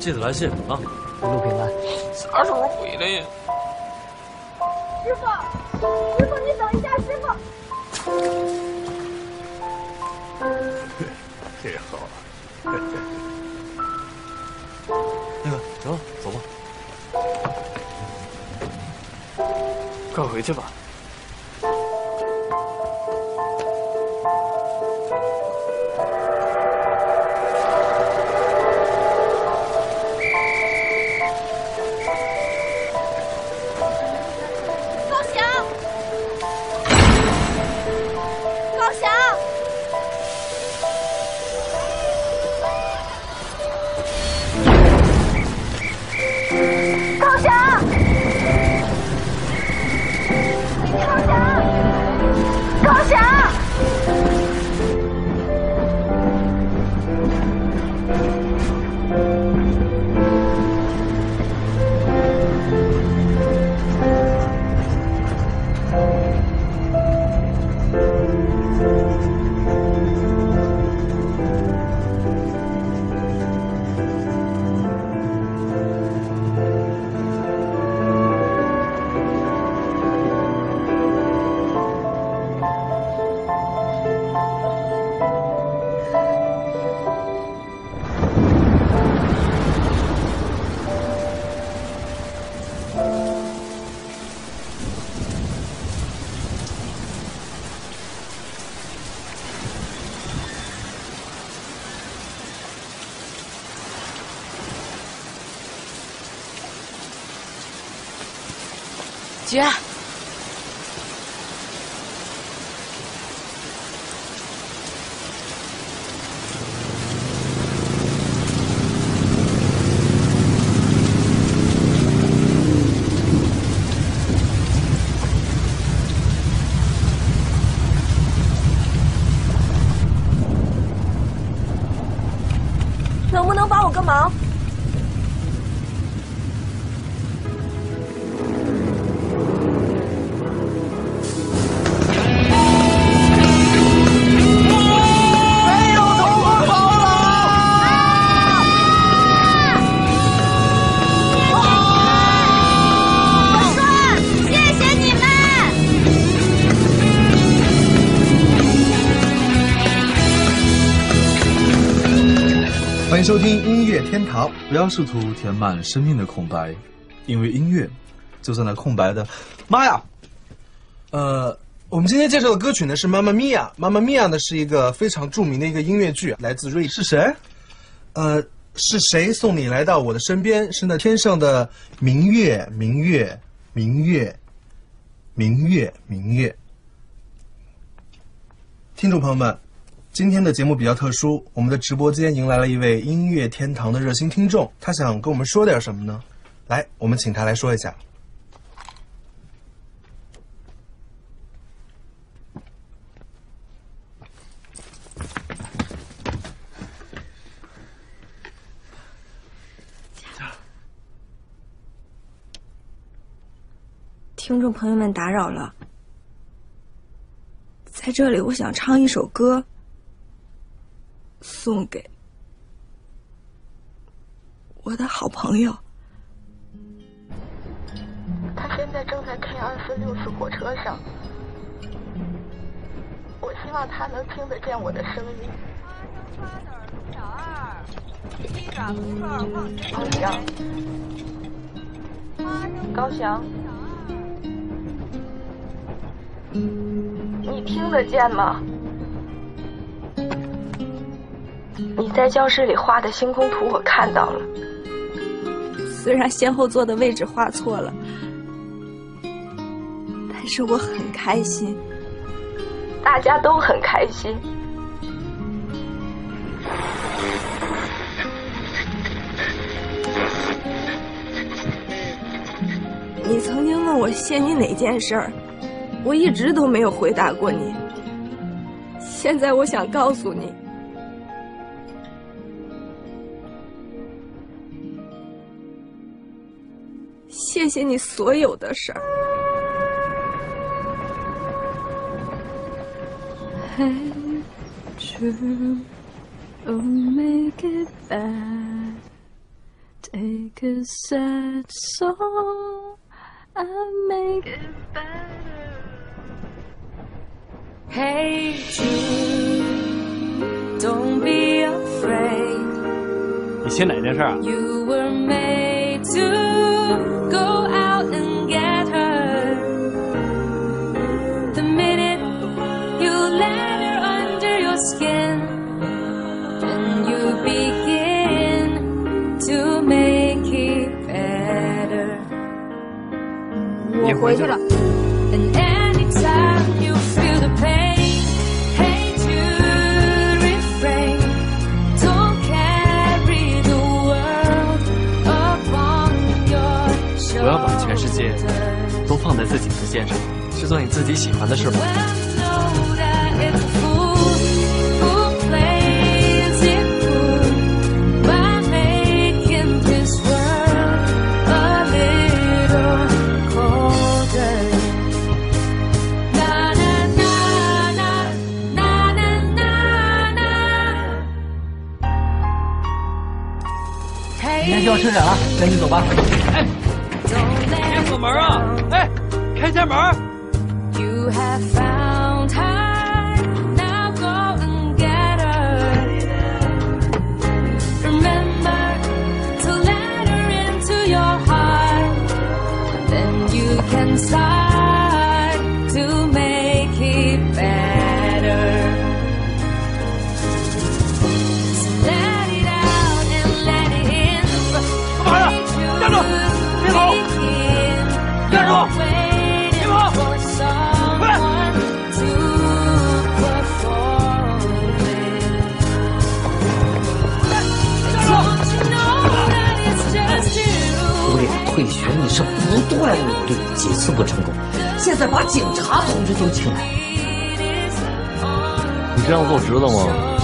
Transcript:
记得来信啊！一路平安。啥时候回来呀？师傅，师傅，你等一下，师傅。这好。那个，行了，走吧。快回去吧。姐，能不能帮我个忙？迎收听音乐天堂。不要试图填满生命的空白，因为音乐就在那空白的。妈呀！呃，我们今天介绍的歌曲呢是《妈妈咪呀》，《妈妈咪呀》呢是一个非常著名的一个音乐剧，来自瑞士。是谁？呃，是谁送你来到我的身边？是那天上的明月，明月，明月，明月，明月。听众朋友们，今天的节目比较特殊，我们的直播间迎来了一位音乐天堂的热心听众，他想跟我们说点什么呢？来，我们请他来说一下。听众朋友们，打扰了。在这里，我想唱一首歌，送给我的好朋友。他现在正在 K 二四六次火车上，我希望他能听得见我的声音。高翔，你听得见吗？你在教室里画的星空图我看到了，虽然先后座的位置画错了，但是我很开心。大家都很开心。你曾经问我谢你哪件事儿，我一直都没有回答过你。现在我想告诉你，谢谢你所有的事儿。Oh make it back Take a sad song and make it better. Hey Jude, don't be afraid. 你写哪件事啊？World upon your 不要把全世界.都放在自己的肩上，去做你自己喜欢的事吧。天就要车展了，赶紧走吧。哎别锁门啊！哎，开下门。You have found 不断努力，几次不成功，现在把警察同志都请来。你这样做值得吗